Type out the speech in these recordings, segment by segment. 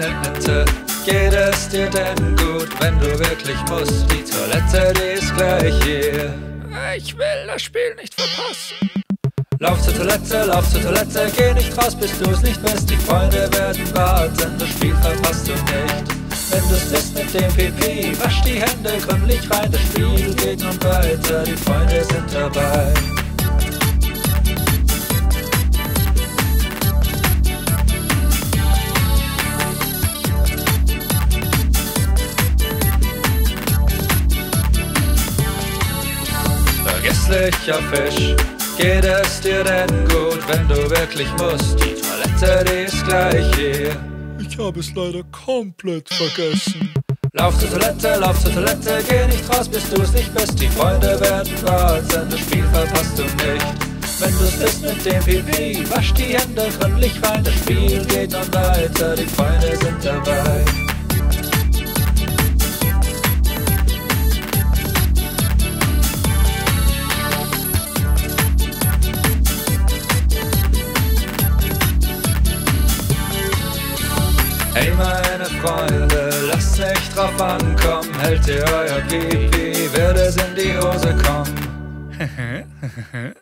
meine Nette. Geht es dir denn gut, wenn du wirklich musst? Die Toilette, die ist gleich hier. Ich will das Spiel nicht verpassen. Lauf zur Toilette, lauf zur Toilette, geh nicht raus, bis du es nicht bist. Die Freunde werden warten, das Spiel verpasst du nicht. Wenn du es bist mit dem Pipi, wasch die Hände gründlich rein, das Spiel geht nun weiter, die Freunde sind dabei. Vergesslicher Fisch, geht es dir denn gut, wenn du wirklich musst? Die Toilette, die ist gleich hier. Ich habe es leider komplett vergessen. Lauf zur Toilette, lauf zur Toilette, geh nicht raus, bis du es nicht bist. Die Freunde werden warten, das Spiel verpasst du nicht. Wenn du es bist mit dem Pipi, wasch die Hände gründlich rein, das Spiel geht nun weiter, die Freunde sind dabei. Hey meine Freunde, lasst nicht drauf ankommen, hält ihr euer Pipi, wird es in die Hose kommen.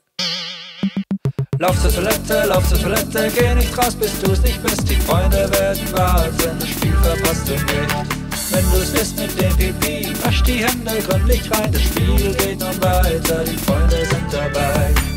Lauf zur Toilette, lauf zur Toilette, geh nicht raus, bis du es nicht bist. Die Freunde werden warten, das Spiel verpasst du nicht. Wenn du es bist mit dem Pipi, wasch die Hände gründlich rein, das Spiel geht nun weiter, die Freunde sind dabei.